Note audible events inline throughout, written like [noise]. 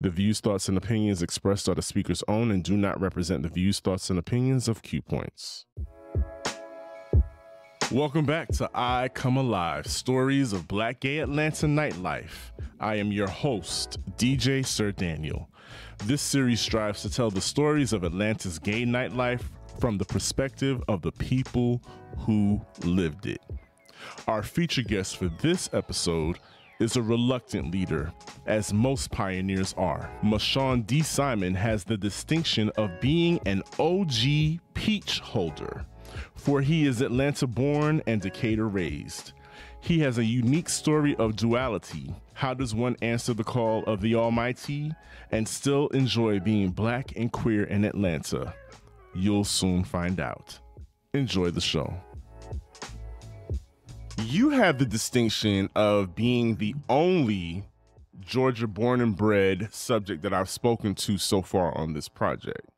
The views, thoughts, and opinions expressed are the speaker's own and do not represent the views, thoughts, and opinions of Queue Points. Welcome back to I Come Alive Stories of Black Gay Atlanta Nightlife. I am your host, DJ Sir Daniel. This series strives to tell the stories of Atlanta's gay nightlife from the perspective of the people who lived it. Our feature guest for this episode is a reluctant leader, as most pioneers are. Mashaun D. Simon has the distinction of being an OG peach holder, for he is Atlanta born and Decatur raised. He has a unique story of duality. How does one answer the call of the Almighty and still enjoy being black and queer in Atlanta? You'll soon find out. Enjoy the show you have the distinction of being the only Georgia born and bred subject that I've spoken to so far on this project.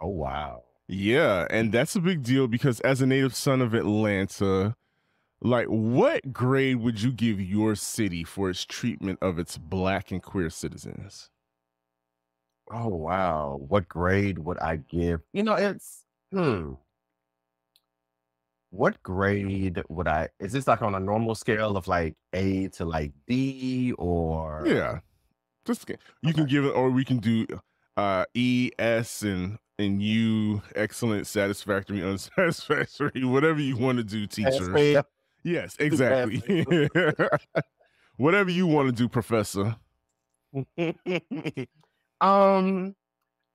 Oh, wow. Yeah. And that's a big deal because as a native son of Atlanta, like what grade would you give your city for its treatment of its black and queer citizens? Oh, wow. What grade would I give? You know, it's, hmm what grade would I? Is this like on a normal scale of like A to like D or? Yeah, just you okay. can give it, or we can do uh E, S, and and U. Excellent, satisfactory, unsatisfactory, [laughs] whatever you want to do, teacher. Yes, exactly. [laughs] whatever you want to do, professor. [laughs] um,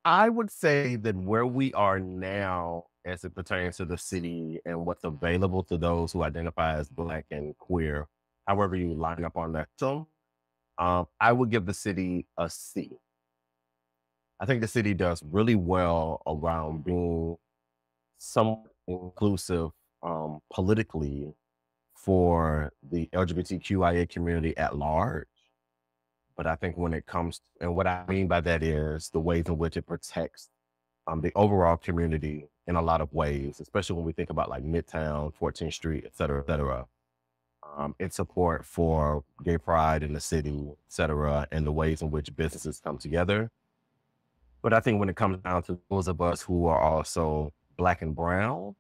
I would say that where we are now as it pertains to the city and what's available to those who identify as black and queer, however you line up on that. So um, I would give the city a C. I think the city does really well around being somewhat inclusive um, politically for the LGBTQIA community at large. But I think when it comes, to, and what I mean by that is the ways in which it protects um, the overall community in a lot of ways, especially when we think about like Midtown, 14th Street, et cetera, et cetera. Um, in support for gay pride in the city, et cetera, and the ways in which businesses come together. But I think when it comes down to those of us who are also black and brown,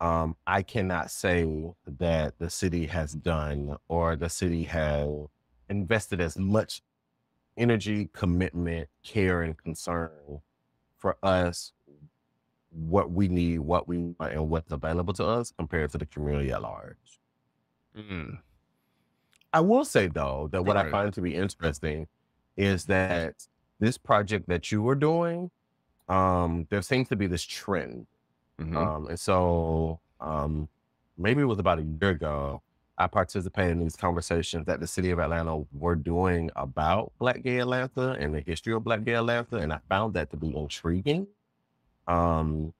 um, I cannot say that the city has done or the city has invested as much energy, commitment, care, and concern for us what we need, what we want, and what's available to us compared to the community at large. Mm. I will say though that what right. I find to be interesting is that this project that you were doing, um, there seems to be this trend. Mm-hmm. Um, and so um, maybe it was about a year ago, I participated in these conversations that the city of Atlanta were doing about Black Gay Atlanta and the history of Black Gay Atlanta, and I found that to be intriguing. Um,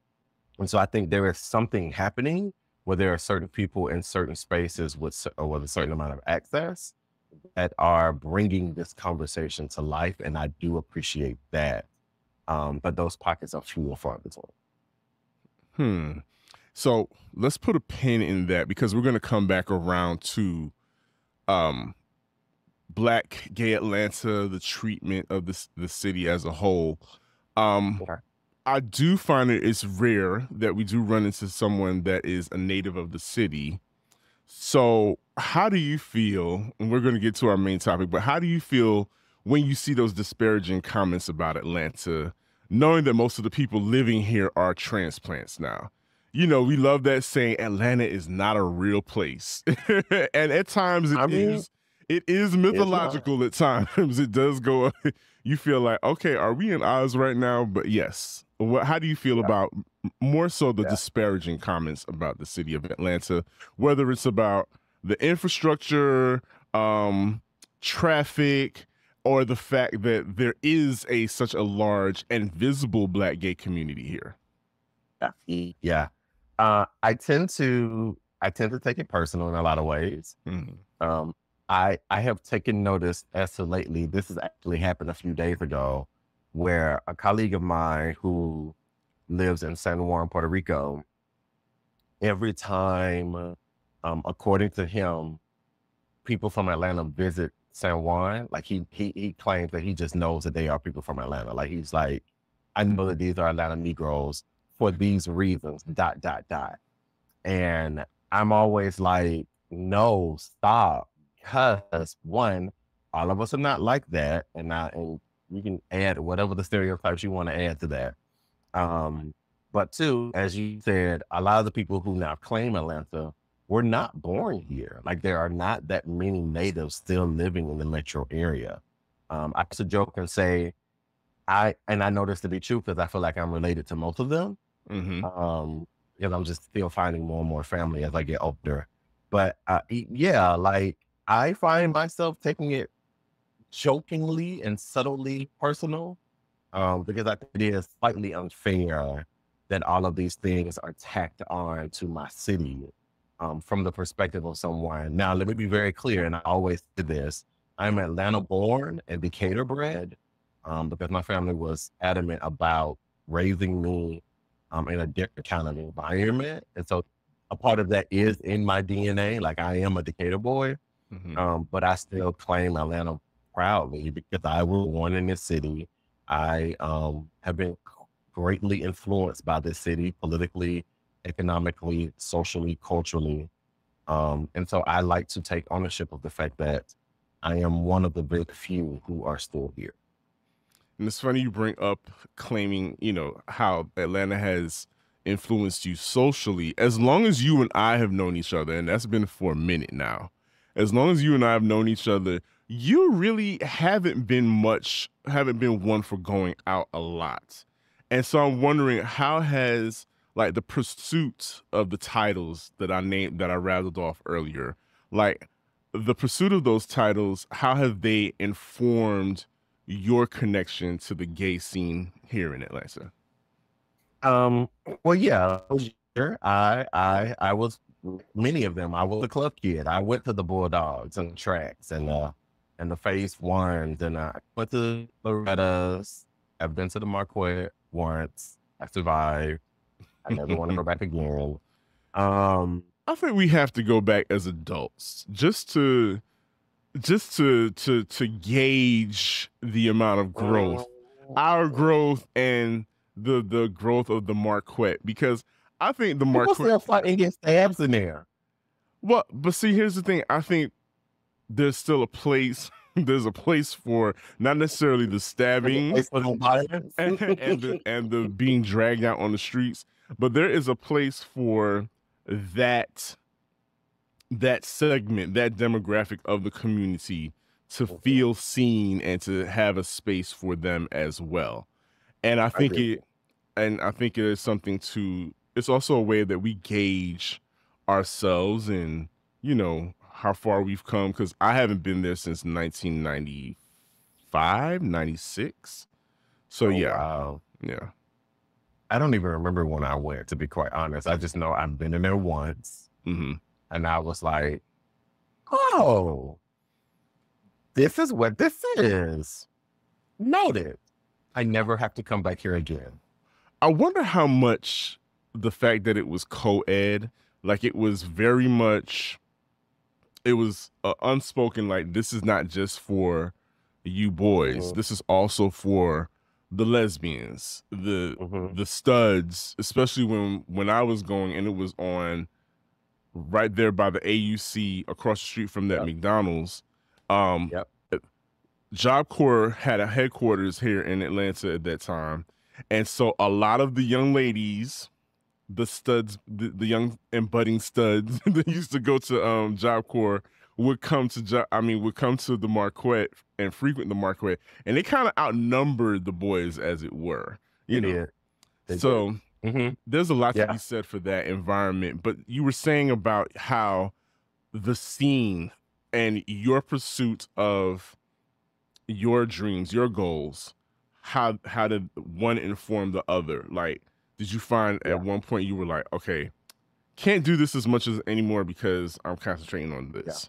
and so I think there is something happening where there are certain people in certain spaces with with a certain amount of access that are bringing this conversation to life, and I do appreciate that. Um, but those pockets are few and far between. Hmm. So let's put a pin in that because we're going to come back around to um, Black Gay Atlanta, the treatment of the the city as a whole. Um, okay. I do find it it's rare that we do run into someone that is a native of the city. So, how do you feel? And we're going to get to our main topic, but how do you feel when you see those disparaging comments about Atlanta, knowing that most of the people living here are transplants now? You know, we love that saying Atlanta is not a real place. [laughs] and at times it I mean, is, it is mythological at times. [laughs] It does go [laughs] you feel like, okay, are we in Oz right now? But yes. What how do you feel yeah. about more so the yeah. disparaging comments about the city of Atlanta, whether it's about the infrastructure, um, traffic, or the fact that there is a such a large and visible black gay community here? Yeah. Uh, I tend to I tend to take it personal in a lot of ways. Mm-hmm. Um, I I have taken notice as to lately. This has actually happened a few days ago, where a colleague of mine who lives in San Juan, Puerto Rico, every time, um, according to him, people from Atlanta visit San Juan. Like he he he claims that he just knows that they are people from Atlanta. Like he's like, I know that these are Atlanta Negroes for these reasons. Dot dot dot. And I'm always like, no, stop. Because one, all of us are not like that. And not and you can add whatever the stereotypes you want to add to that. Um, but two, as you said, a lot of the people who now claim Atlanta were not born here. Like there are not that many natives still living in the metro area. Um, I used joke and say, I and I know this to be true because I feel like I'm related to most of them. Mm-hmm. Um, because I'm just still finding more and more family as I get older. But uh, yeah, like I find myself taking it jokingly and subtly personal um, because I think it is slightly unfair that all of these things are tacked on to my city um, from the perspective of someone. Now, let me be very clear, and I always say this I'm Atlanta born and Decatur bred um, because my family was adamant about raising me um, in a different kind of environment. And so a part of that is in my DNA. Like I am a Decatur boy, mm-hmm. um, but I still claim Atlanta proudly because I was born in this city. I um, have been greatly influenced by this city politically, economically, socially, culturally. Um, and so I like to take ownership of the fact that I am one of the very few who are still here. And it's funny you bring up claiming, you know, how Atlanta has influenced you socially. As long as you and I have known each other, and that's been for a minute now, as long as you and I have known each other, you really haven't been much, haven't been one for going out a lot. And so I'm wondering how has like the pursuit of the titles that I named that I rattled off earlier, like the pursuit of those titles, how have they informed your connection to the gay scene here in Atlanta? Um, well, yeah, sure. I, I, I was many of them. I was a club kid. I went to the Bulldogs and the tracks and uh and the Phase Ones, and I went to the Loretta's. I've been to the Marquette once. I survived. I never want to go back again. [laughs] Um, I think we have to go back as adults just to just to to to gauge the amount of growth, mm. our growth, and the the growth of the Marquette because I think the Marquette still fighting against stabs in there. Well, but see, here's the thing. I think there's still a place. [laughs] There's a place for not necessarily the stabbing and, [laughs] and, the, and the being dragged out on the streets, but there is a place for that that segment, that demographic of the community to mm-hmm. feel seen and to have a space for them as well. And I think I it and I think it is something to it's also a way that we gauge ourselves and you know how far we've come because I haven't been there since 1995, 96. So oh, yeah. Wow. Yeah. I don't even remember when I went, to be quite honest. I just know I've been in there once. Mm-hmm. And I was like, oh, this is what this is. Noted. I never have to come back here again. I wonder how much the fact that it was co ed, like it was very much, it was uh, unspoken, like this is not just for you boys, mm-hmm. this is also for the lesbians, the mm-hmm. the studs, especially when when I was going and it was on right there by the AUC across the street from that yep. McDonald's. Um, yep. Job Corps had a headquarters here in Atlanta at that time. And so a lot of the young ladies, the studs, the, the young and budding studs [laughs] that used to go to um, Job Corps would come to I mean would come to the Marquette and frequent the Marquette, and they kind of outnumbered the boys as it were. You they know, so mm-hmm. there's a lot yeah. to be said for that environment. But you were saying about how the scene and your pursuit of your dreams, your goals, how how did one inform the other? Like, did you find yeah. at one point you were like, okay, can't do this as much as anymore because I'm concentrating on this.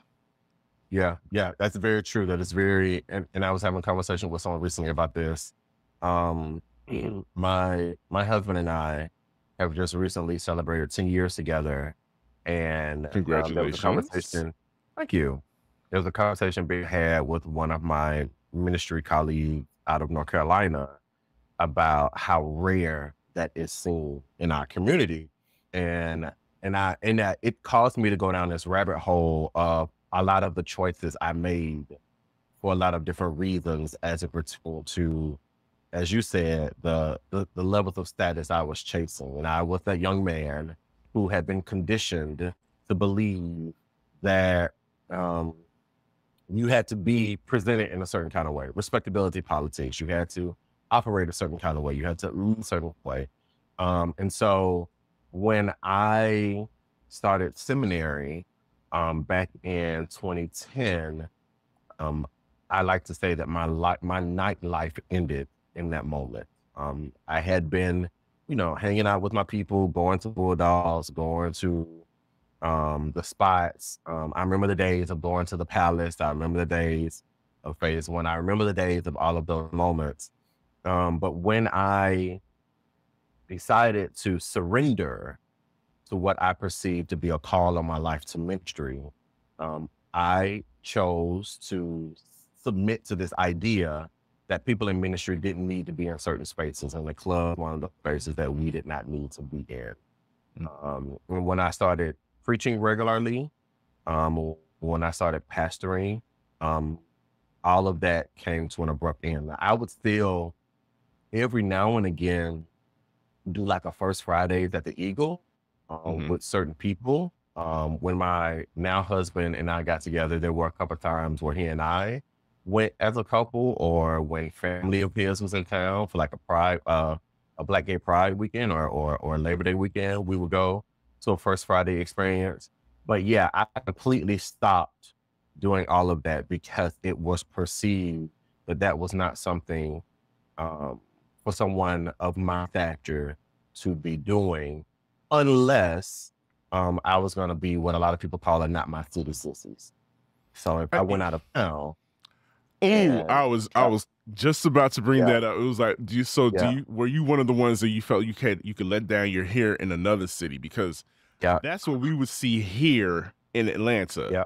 Yeah, yeah, yeah that's very true. That is very and, and I was having a conversation with someone recently about this. Um my my husband and I have just recently celebrated 10 years together and congratulations. Um, conversation. Thank you there was a conversation being had with one of my ministry colleagues out of North Carolina about how rare that is seen in our community. And and I and that it caused me to go down this rabbit hole of a lot of the choices I made for a lot of different reasons as it pertained to, as you said, the, the the levels of status I was chasing. And I was that young man who had been conditioned to believe that um, you had to be presented in a certain kind of way. Respectability politics. You had to operate a certain kind of way. You had to lead a certain way. Um, and so when I started seminary um, back in 2010, um, I like to say that my life, my nightlife ended in that moment. Um, I had been, you know, hanging out with my people, going to Bulldogs, going to um, the spots. Um, I remember the days of going to the palace. I remember the days of phase one. I remember the days of all of those moments. Um, but when I decided to surrender to what I perceived to be a call on my life to ministry, um, I chose to submit to this idea that people in ministry didn't need to be in certain spaces, and the club one of the spaces that we did not need to be in. Mm. Um, and when I started preaching regularly, um, when I started pastoring, um, all of that came to an abrupt end. I would still, every now and again, do like a first Fridays at the Eagle um, mm-hmm. with certain people. Um, when my now husband and I got together, there were a couple of times where he and I went as a couple, or when family of his was in town for like a pride, uh, a Black Gay Pride weekend, or or or Labor Day weekend, we would go to a First Friday experience. But yeah, I completely stopped doing all of that because it was perceived that that was not something um, for someone of my stature to be doing unless um, I was going to be what a lot of people call a not my city sissies. So if I went out of town, Oh, I was I was just about to bring yeah. that up. It was like, do you so yeah. do you were you one of the ones that you felt you could you could let down your hair in another city because yeah. that's what we would see here in Atlanta. Yeah.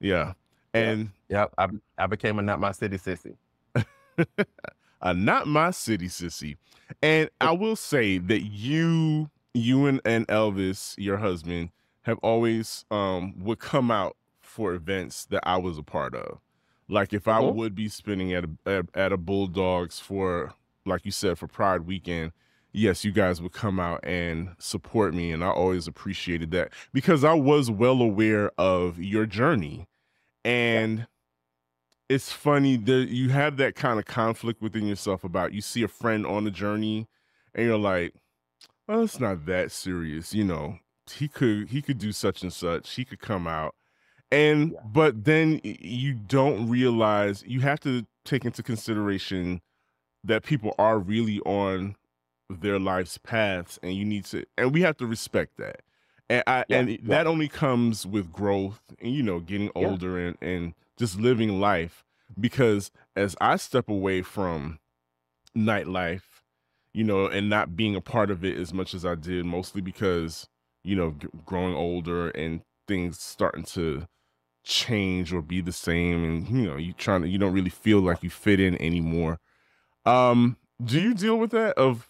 Yeah. And yeah, I I became a not my city sissy. [laughs] a not my city sissy. And I will say that you you and, and Elvis, your husband, have always um would come out for events that I was a part of. Like if I mm-hmm. would be spinning at a at, at a Bulldogs for like you said for Pride weekend, yes, you guys would come out and support me and I always appreciated that because I was well aware of your journey. And it's funny that you have that kind of conflict within yourself about you see a friend on a journey and you're like, "Oh, it's not that serious, you know. He could he could do such and such. He could come out and yeah. but then you don't realize you have to take into consideration that people are really on their life's paths and you need to and we have to respect that and i yeah, and yeah. that only comes with growth and you know getting older and and just living life because as i step away from nightlife you know and not being a part of it as much as i did mostly because you know g- growing older and things starting to change or be the same and you know you trying to you don't really feel like you fit in anymore. Um do you deal with that of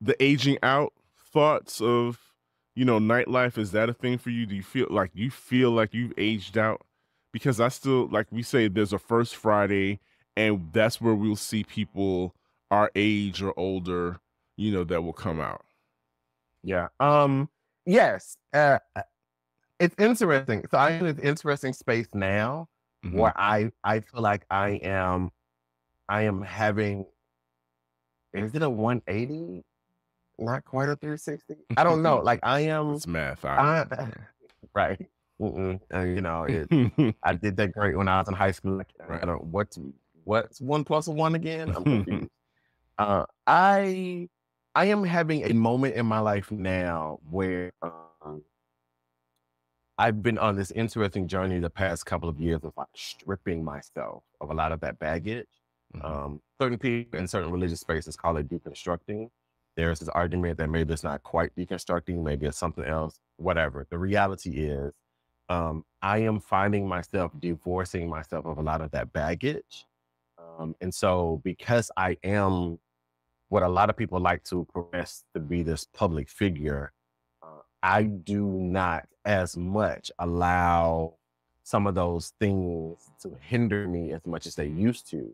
the aging out thoughts of you know nightlife? Is that a thing for you? Do you feel like you feel like you've aged out? Because i still like we say there's a first friday and that's where we'll see people our age or older you know that will come out. Yeah um yes uh, it's interesting. So I'm in an interesting space now mm-hmm. where I I feel like I am I am having is it a 180? Not quite a 360. I don't know. Like I am. It's math. I, [laughs] right. Uh, you know, it, [laughs] I did that great when I was in high school. Like, right. I don't what's what's one plus one again. I'm [laughs] confused. uh, I I am having a moment in my life now where um, I've been on this interesting journey the past couple of years of like stripping myself of a lot of that baggage. Mm-hmm. Um, certain people in certain religious spaces call it deconstructing. There's this argument that maybe it's not quite deconstructing, maybe it's something else, whatever. The reality is, um, I am finding myself divorcing myself of a lot of that baggage. Um, and so, because I am what a lot of people like to profess to be this public figure, I do not as much allow some of those things to hinder me as much as they used to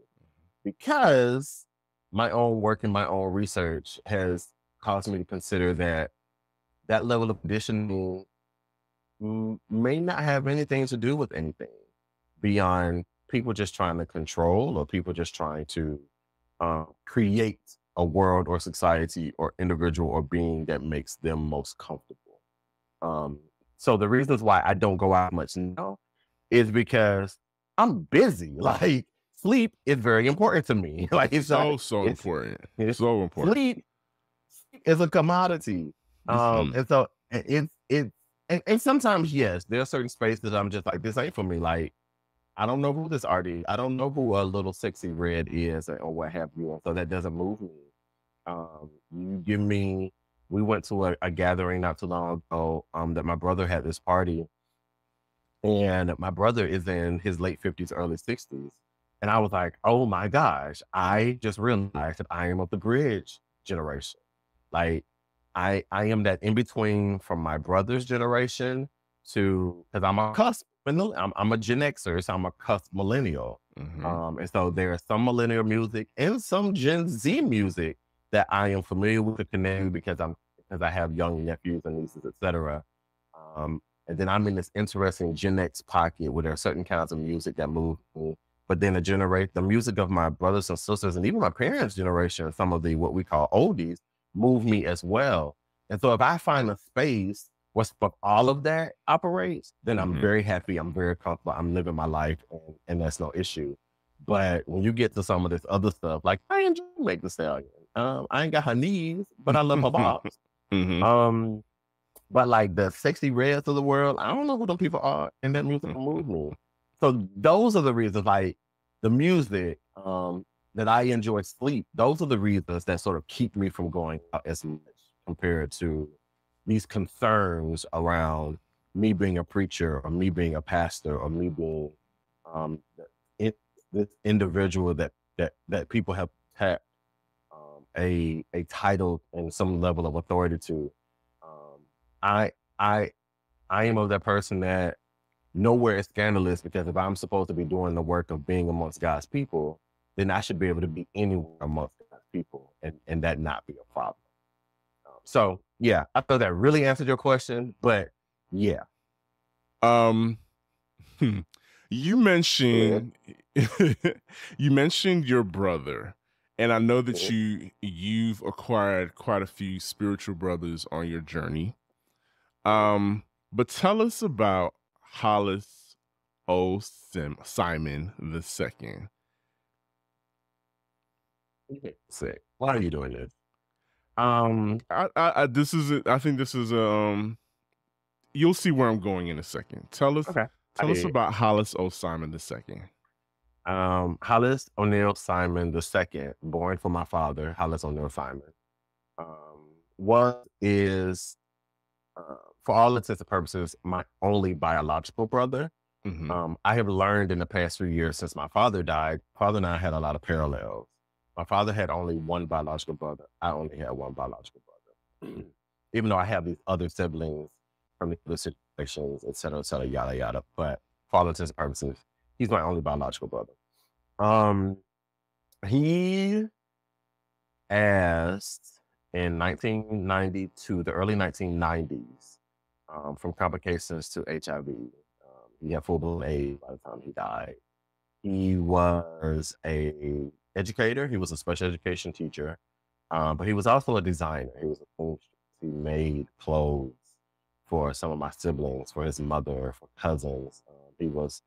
because my own work and my own research has caused me to consider that that level of conditioning may not have anything to do with anything beyond people just trying to control or people just trying to uh, create a world or society or individual or being that makes them most comfortable. Um, so the reasons why I don't go out much now is because I'm busy. [laughs] Like sleep is very important to me. [laughs] like it's so so it's, important. It's so important. Sleep is a commodity. Um, mm-hmm. and so it's it's and, and, sometimes yes, there are certain spaces I'm just like this ain't for me. Like I don't know who this artist. I don't know who a little Sexyy Red is or, or what have you. So that doesn't move me. Um, you give me. We went to a, a gathering not too long ago. Um, that my brother had this party, and my brother is in his late fifties, early sixties, and I was like, oh my gosh, I just realized that I am of the bridge generation. Like I I am that in between from my brother's generation to because I'm a cusp I'm, I'm a Gen Xer, so I'm a cusp millennial. Mm-hmm. Um, and so there is some millennial music and some Gen Z music that I am familiar with the connect because I'm because I have young nephews and nieces, etc. Um, and then I'm in this interesting Gen X pocket where there are certain kinds of music that move me. But then the generate the music of my brothers and sisters and even my parents' generation, some of the what we call oldies, move me as well. And so if I find a space where all of that operates, then I'm mm-hmm. very happy. I'm very comfortable. I'm living my life and, and that's no issue. But when you get to some of this other stuff, like I enjoy Meg Thee Stallion. Um, I ain't got her knees, but I love her [laughs] bobs. mm-hmm. Um, but like the Sexyy Reds of the world, I don't know who those people are, in that music move me. So those are the reasons, like the music, um, that I enjoy sleep. Those are the reasons that sort of keep me from going out as much compared to these concerns around me being a preacher or me being a pastor or me being um, it, this individual that that that people have had a a title and some level of authority to. Um, I I I am of that person that nowhere is scandalous because if I'm supposed to be doing the work of being amongst God's people, then I should be able to be anywhere amongst God's people and and that not be a problem. Um, so yeah, I thought that really answered your question, but yeah. Um, hmm, [laughs] you mentioned [laughs] you mentioned your brother, and I know that you you've acquired quite a few spiritual brothers on your journey. Um, but tell us about Hollis O. Sim- Simon the second. Sick. Why are you doing this? Um, I, I, I this is, a, I think this is, um, you'll see where I'm going in a second. Tell us, okay. tell us about Hollis O. Simon the second. Um, Hollis O'Neill Simon the second, born from my father, Hollis O'Neill Simon. Um, what is, uh, for all intents and purposes, my only biological brother. Mm-hmm. Um, I have learned in the past few years since my father died, father and I had a lot of parallels. My father had only one biological brother. I only had one biological brother. [clears throat] Even though I have these other siblings from the other situations, et cetera, et cetera, yada, yada. But for all intents and purposes, he's my only biological brother. Um, he asked in 1992, the early 1990s, um, from complications to HIV. Um, he had full blown AIDS by the time he died. He was a educator. He was a special education teacher, um, but he was also a designer. He was a seamstress. He made clothes for some of my siblings, for his mother, for cousins. Uh, he was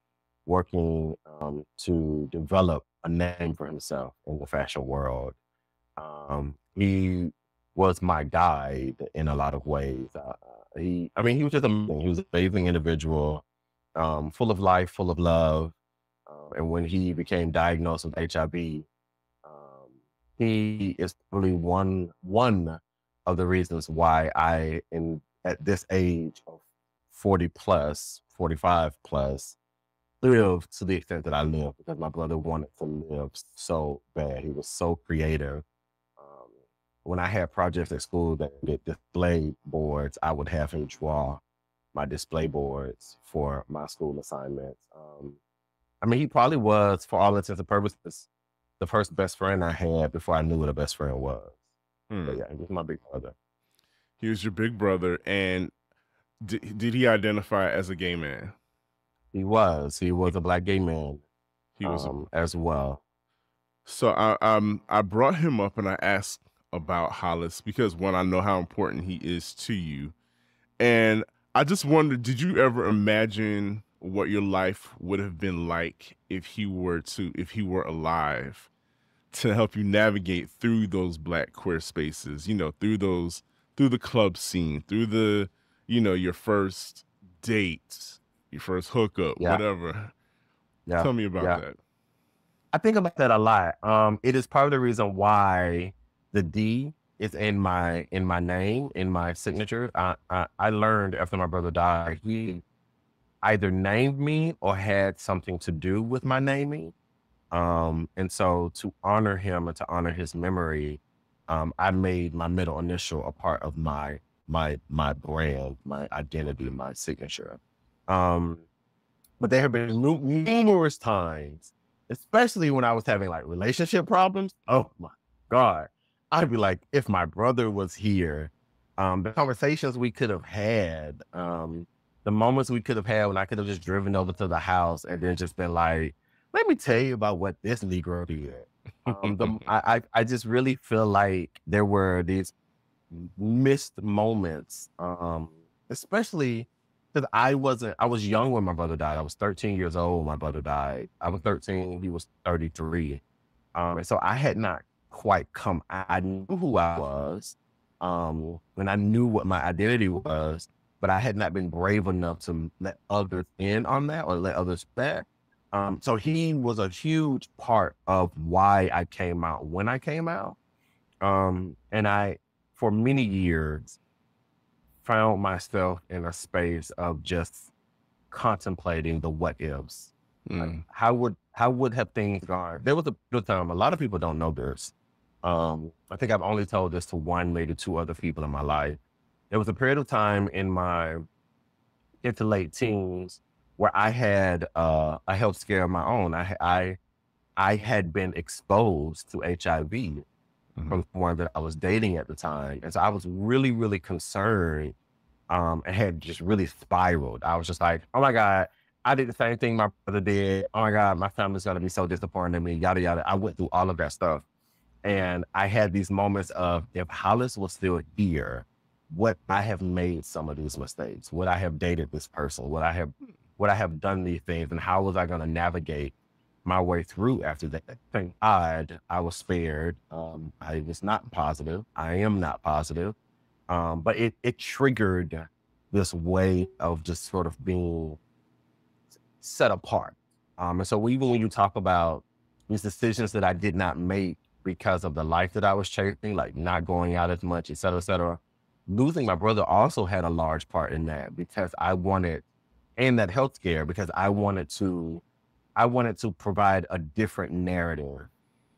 working um, to develop a name for himself in the fashion world. Um, he was my guide in a lot of ways. Uh, he, I mean, he was just amazing. He was an amazing individual, um, full of life, full of love. Uh, and when he became diagnosed with HIV, he is probably one one of the reasons why I, in at this age of 40 plus, 45 plus, live to the extent that I live because my brother wanted to live so bad. He was so creative. Um, when I had projects at school that did display boards, I would have him draw my display boards for my school assignments. Um, I mean, he probably was, for all intents and purposes, the first best friend I had before I knew what a best friend was. Hmm. But yeah, he was my big brother. He was your big brother, and did, did he identify as a gay man? He was. He was a black gay man. He was um, as well. So I um I brought him up and I asked about Hollis because one I know how important he is to you, and I just wondered, did you ever imagine what your life would have been like if he were to if he were alive to help you navigate through those black queer spaces, you know, through those through the club scene, through the you know your first date, your first hookup, Yeah. whatever. Yeah. Tell me about yeah. that. I think about that a lot. Um, it is part of the reason why the D is in my in my name, in my signature. I I, I learned after my brother died, he either named me or had something to do with my naming. Um, and so to honor him and to honor his memory, um, I made my middle initial a part of my my my brand, my identity, my signature. Um, but there have been numerous times especially when I was having like relationship problems. Oh my God. I'd be like, if my brother was here, um, the conversations we could have had, um, the moments we could have had when I could have just driven over to the house and then just been like, let me tell you about what this Negro did. Um, the, [laughs] I, I, I just really feel like there were these missed moments, um, especially because I wasn't, I was young when my brother died. I was 13 years old. when My brother died. I was 13. He was 33. Um, and so I had not quite come. I, I knew who I was, um, and I knew what my identity was, but I had not been brave enough to let others in on that or let others back. Um, so he was a huge part of why I came out when I came out. Um, and I, for many years, found myself in a space of just contemplating the what ifs. Like, Mm. how would how would have things gone? There was a good time. A lot of people don't know this. Um, I think I've only told this to one, maybe two other people in my life. There was a period of time in my mid to late teens where I had uh, a health scare of my own. I I I had been exposed to HIV Mhm. from one that I was dating at the time, and so I was really really concerned um, and had just really spiraled. I was just like, oh my God, I did the same thing my brother did. Oh my God, my family's gonna be so disappointed in me, yada yada. I went through all of that stuff. And I had these moments of if Hollis was still here, what I have made some of these mistakes? Would I have dated this person? Would I have would I have done these things? And how was I gonna navigate my way through after that? Thank God I was spared. Um, I was not positive. I am not positive. Um, but it it triggered this way of just sort of being set apart. Um, and so even when you talk about these decisions that I did not make because of the life that I was chasing, like not going out as much, et cetera, et cetera, losing my brother also had a large part in that because I wanted, and that health scare, because I wanted to, I wanted to provide a different narrative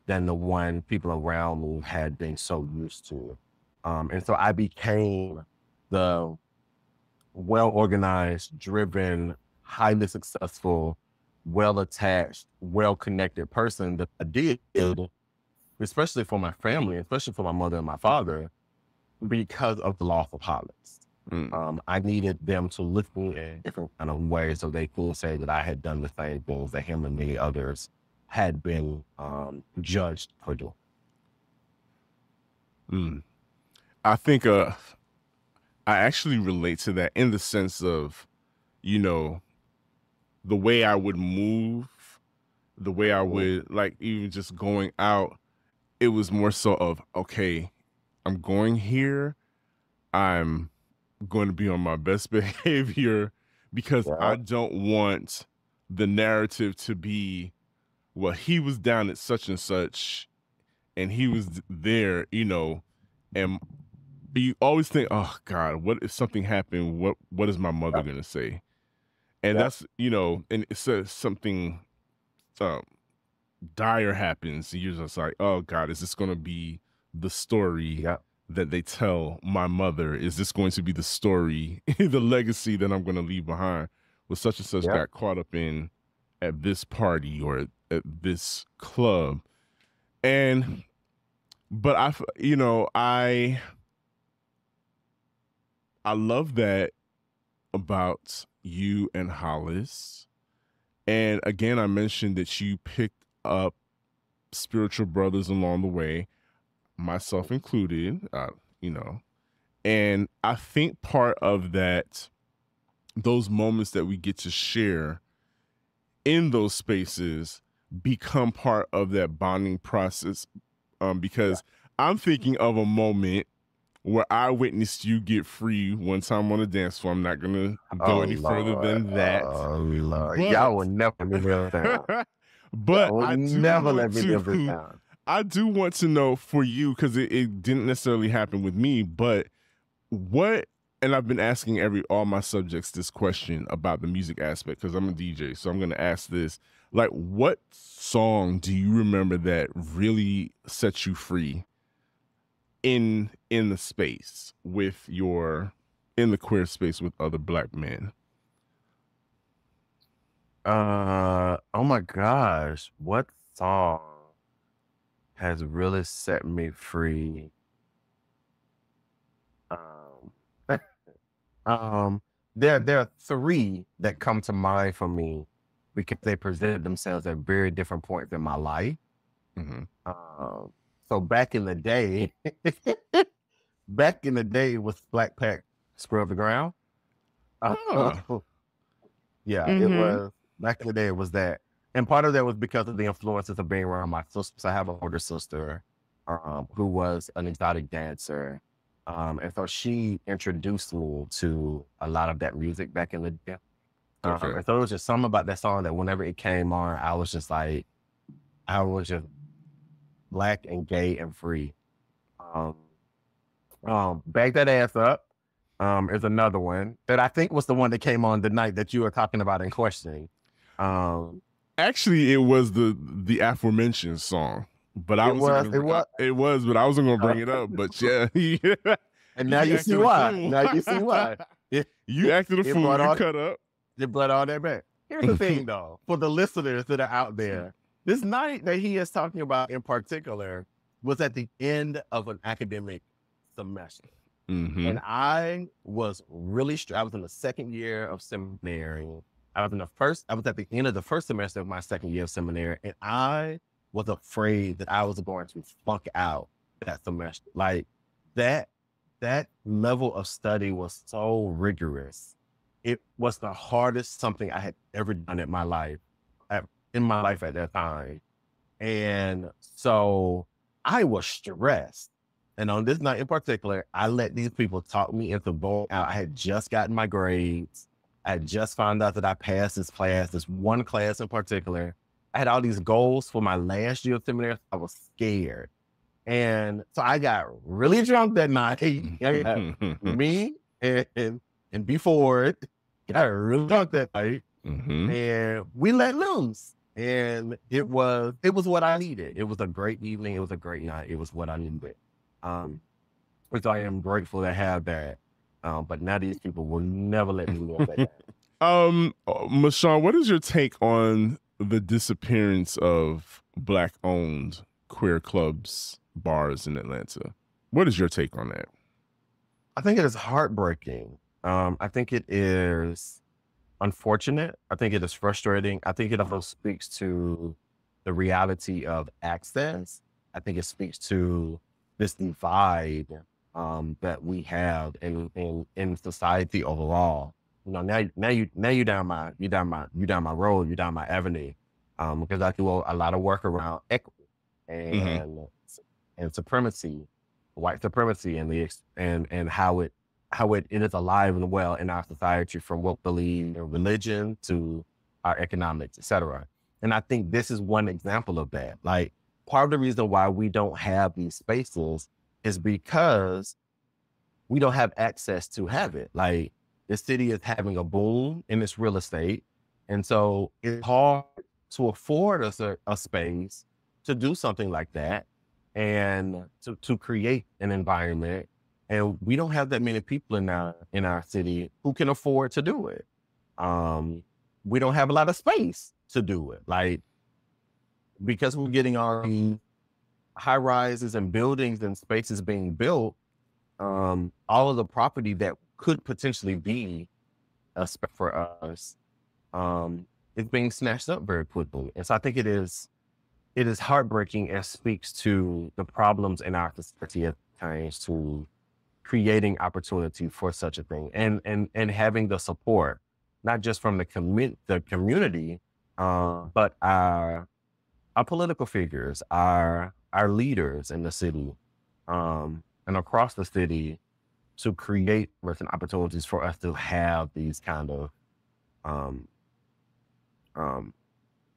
than the one people around me had been so used to. Um, and so I became the well organized, driven, highly successful, well attached, well connected person that I did, especially for my family, especially for my mother and my father, because of the loss of Hollis. Mm. Um, I needed them to look at me in different kind of ways so they could say that I had done the same things that him and many others had been um, judged for doing. Mm. I think uh I actually relate to that in the sense of, you know, the way I would move, the way I Mhm. would like even just going out, it was more so of okay, I'm going here, I'm going to be on my best [laughs] behavior because I don't want the narrative to be well, he was down at such and such and he was there, you know, and you always think, oh God, what if something happened? What what is my mother Yep. gonna say? And Yep. that's you know, and it says something um, dire happens. You're just like, oh God, is this gonna be the story Yep. That they tell my mother? Is this going to be the story, [laughs] the legacy that I'm gonna leave behind? Was such and such Yep. got caught up in at this party or at, at this club, and but I, you know, I I love that about you and Hollis. And again, I mentioned that you picked up spiritual brothers along the way, myself included, uh, you know. And I think part of that, those moments that we get to share in those spaces become part of that bonding process. Um, because I'm thinking of a moment where I witnessed you get free one time on a dance floor. I'm not gonna go Oh, any further than that. Oh, Lord. But- Y'all will never let me live down. but Y'all will I never let me live [laughs] down. I do want to know for you because it, it didn't necessarily happen with me, but what and I've been asking every all my subjects this question about the music aspect because I'm a DJ, so I'm gonna ask this. Like, what song do you remember that really set you free in in the space with your in the queer space with other black men? Uh oh my gosh, what song has really set me free? Um, [laughs] um, there there are three that come to mind for me because they presented themselves at very different points in my life. hmm Um, so back in the day, [laughs] back in the day it was Black Pack Scrub the Ground. Uh, Ah. [laughs] yeah, it Mhm. was back in the day it was that. And part of that was because of the influences of being around my sisters. I have an older sister um, who was an exotic dancer. Um, and so she introduced me to a lot of that music back in the day. Um, Okay. and so it was just something about that song that whenever it came on, I was just like, I was just black and gay and free. Um, um, Bag That Ass Up um, is another one that I think was the one that came on the night that you were talking about and questioning. Um, Actually, it was the the aforementioned song, but I It was, was- it was- it was, but I wasn't gonna bring it up. But [laughs] yeah, [laughs] and now you, see why. fool. Now you see why. [laughs] you acted a fool. You all- cut up. They blood all that back. Here's the thing, though, for the listeners that are out there, this night that he is talking about in particular was at the end of an academic semester. hmm And I was really, str- I was in the second year of seminary. I was in the first, I was at the end of the first semester of my second year of seminary, and I was afraid that I was going to flunk out that semester. Like that, that level of study was so rigorous. It was the hardest something I had ever done in my life, in my life at that time. And so I was stressed. And on this night in particular, I let these people talk me into going out. I had just gotten my grades. I just found out that I passed this class, this one class in particular. I had all these goals for my last year of seminary. I was scared. And so I got really drunk that night. [laughs] [laughs] Me and, and, and before it, got really drunk that night hmm and we let loose. And it was it was what I needed. It was a great evening. It was a great night. It was what I needed. Um, which I am grateful to have that. Um, but now these people will never let me live that. [laughs] Um, uh, Mashaun, what is your take on the disappearance of black-owned queer clubs, bars in Atlanta? What is your take on that? I think it is heartbreaking. Um, I think it is unfortunate. I think it is frustrating. I think it also speaks to the reality of access. I think it speaks to this divide um, that we have in, in in society overall. You know, now now you now you down my you down my you down my road, you down my avenue, um, because I do a lot of work around equity and and supremacy, white supremacy, and the and and how it how it, it is alive and well in our society from what belief believe in religion to our economics, etc. And I think this is one example of that. Like part of the reason why we don't have these spaces is because we don't have access to have it. Like the city is having a boom in its real estate. And so it's hard to afford us a, a space to do something like that and to, to create an environment. And we don't have that many people in our in our city who can afford to do it. Um, we don't have a lot of space to do it. Like because we're getting our high rises and buildings and spaces being built, um, all of the property that could potentially be a spec for us um, is being snatched up very quickly. And so I think it is it is heartbreaking and speaks to the problems in our society at times to creating opportunity for such a thing and and and having the support not just from the commu- the community uh, but our our political figures our our leaders in the city um, and across the city to create certain opportunities for us to have these kind of um, um,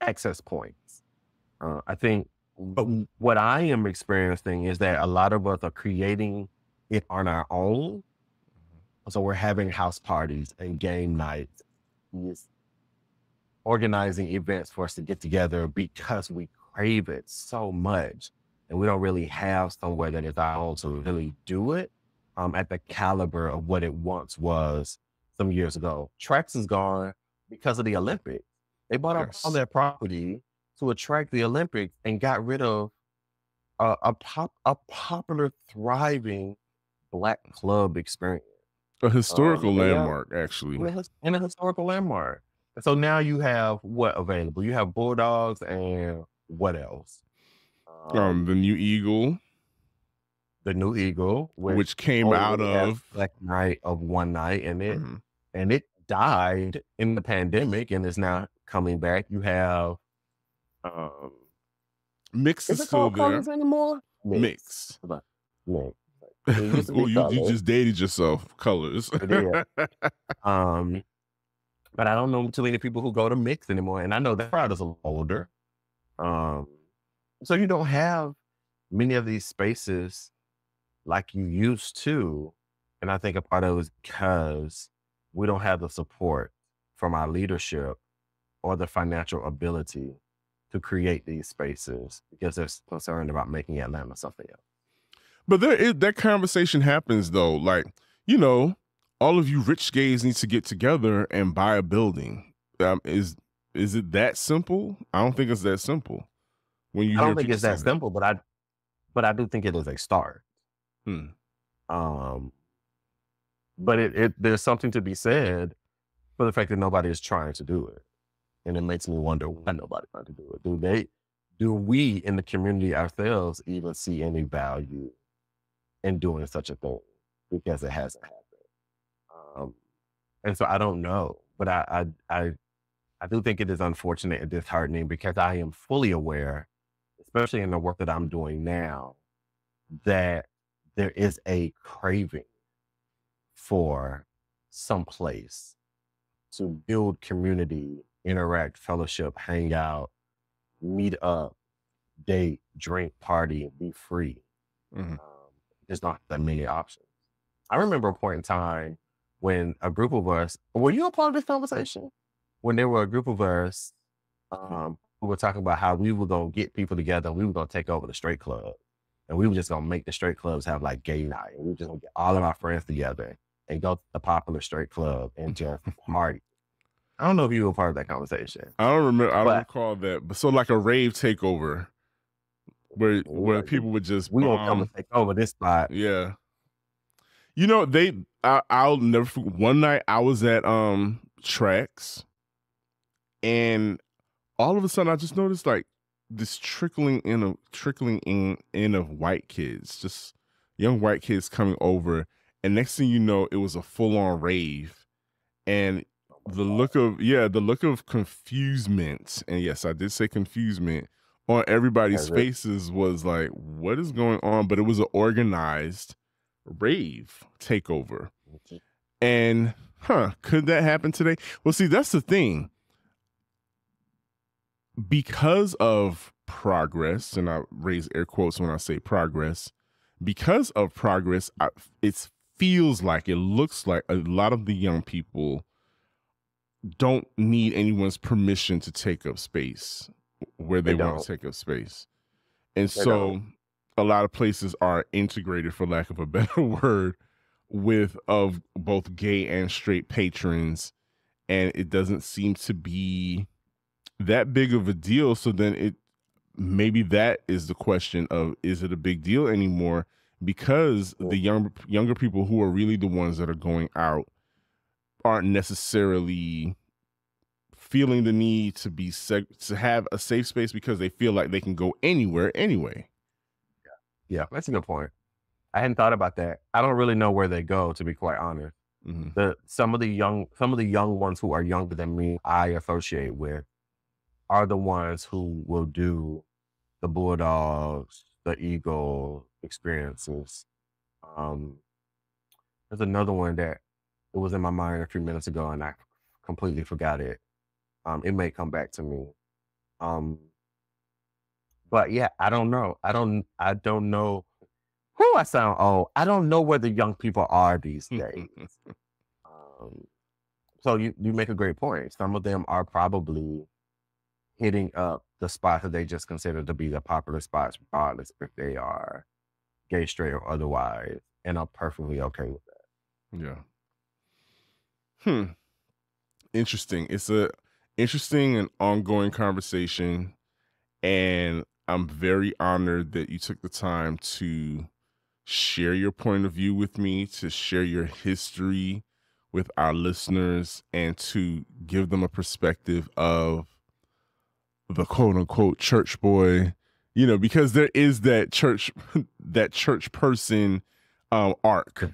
access points. Uh, I think but what I am experiencing is that a lot of us are creating it on our own. So we're having house parties and game nights, organizing events for us to get together because we crave it so much and we don't really have somewhere that is our own to really do it um, at the caliber of what it once was some years ago. Trax is gone because of the Olympics. They bought up all their property to attract the Olympics and got rid of a, a pop a popular, thriving black club experience. A historical um, landmark, yeah, actually. And a historical landmark. so now you have what available? You have Bulldogs and what else? Um, the new Eagle. The new Eagle, which, which came out of Black Night of one night, and it mm-hmm. and it died in the pandemic and is now coming back. You have um Mix is, is still there. anymore? Mix. Mix. [laughs] well, you, you just dated yourself. Colors. [laughs] um, but I don't know too many people who go to Mix anymore, and I know that crowd is a little older. Um, so you don't have many of these spaces like you used to. And I think a part of it is because we don't have the support from our leadership or the financial ability to create these spaces because they're concerned about making Atlanta something else. But there is that conversation happens though. Like, you know, all of you rich gays need to get together and buy a building. Um, is is it that simple? I don't think it's that simple. When you I don't think it's that simple, but I but I do think it is a start. Hmm. Um, but it, it there's something to be said for the fact that nobody is trying to do it, and it makes me wonder why nobody's trying to do it. Do they? Do we in the community ourselves even see any value in doing such a thing because it hasn't happened? Um, and so I don't know, but I, I I I do think it is unfortunate and disheartening because I am fully aware, especially in the work that I'm doing now, that there is a craving for some place to build community, interact, fellowship, hang out, meet up, date, drink, party, be free. Mm-hmm. Um, there's not that many options. I remember a point in time when a group of us, were you a part of this conversation? When there were a group of us um, who were talking about how we were going to get people together and we were going to take over the straight club and we were just gonna make the straight clubs have like gay night. And we were just gonna get all of our friends together and go to the popular straight club and just [laughs] party. I don't know if you were part of that conversation. I don't remember. I don't recall that. But so like a rave takeover, where where people would just we gonna come and take over this spot. Yeah. You know they. I, I'll never. One night I was at um Trax, and all of a sudden I just noticed like this trickling in of trickling in in of white kids, just young white kids coming over, and next thing you know, it was a full on rave, and the look of yeah, the look of confusement, and yes, I did say confusement on everybody's faces was like, what is going on? But it was an organized rave takeover, and huh, could that happen today? Well, see, that's the thing because of progress, and I raise air quotes when I say progress, because of progress, it feels like it looks like a lot of the young people don't need anyone's permission to take up space where they, They want to take up space. And They so don't. a lot of places are integrated for lack of a [laughs] better word with of both gay and straight patrons and it doesn't seem to be that big of a deal so then it maybe that is the question of is it a big deal anymore because the young younger people who are really the ones that are going out aren't necessarily feeling the need to be seg- to have a safe space because they feel like they can go anywhere anyway. Yeah, yeah, that's a good point. I hadn't thought about that. I don't really know where they go, to be quite honest. Mhm. The some of the young some of the young ones who are younger than me, I associate with, are the ones who will do the Bulldogs, the Eagle experiences. Um, there's another one that it was in my mind a few minutes ago, and I completely forgot it. Um, it may come back to me. Um, but yeah, I don't know. I don't. I don't know. Who I sound old. I don't know where the young people are these days. [laughs] um, so you you make a great point. Some of them are probably hitting up the spots that they just consider to be the popular spots, regardless if they are gay, straight, or otherwise, and I'm perfectly okay with that. Yeah. Hmm. Interesting. It's a interesting and ongoing conversation and I'm very honored that you took the time to share your point of view with me, to share your history with our listeners and to give them a perspective of the quote unquote church boy, you know, because there is that church [laughs] that church person um arc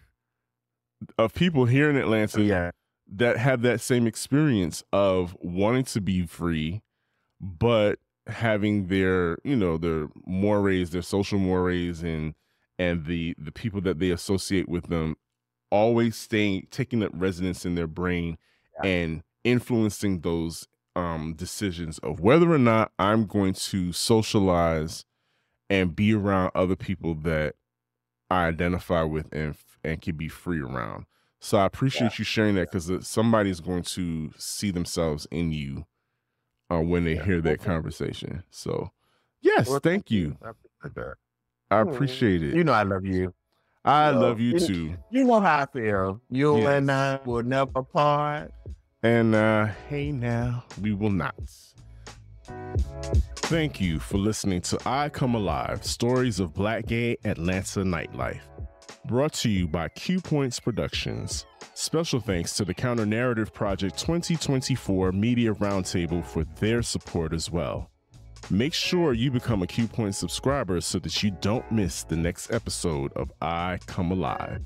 of people here in Atlanta yeah, that have that same experience of wanting to be free, but having their, you know, their mores, their social mores and and the the people that they associate with them always staying taking up residence in their brain Yeah. and influencing those um decisions of whether or not I'm going to socialize and be around other people that I identify with and and can be free around. So I appreciate you sharing that because somebody's going to see themselves in you uh, when they Yeah. hear that conversation. So, yes, thank you. I appreciate that. I Mm. appreciate it. You know I love you. I know, love you you- too. You know how I feel. You Yes. and I will never part. And uh, hey, now we will not. Thank you for listening to I Come Alive Stories of Black Gay Atlanta Nightlife. Brought to you by Queue Points Productions. Special thanks to the Counter Narrative Project 2024 Media Roundtable for their support as well. Make sure you become a Queue Point subscriber so that you don't miss the next episode of I Come Alive.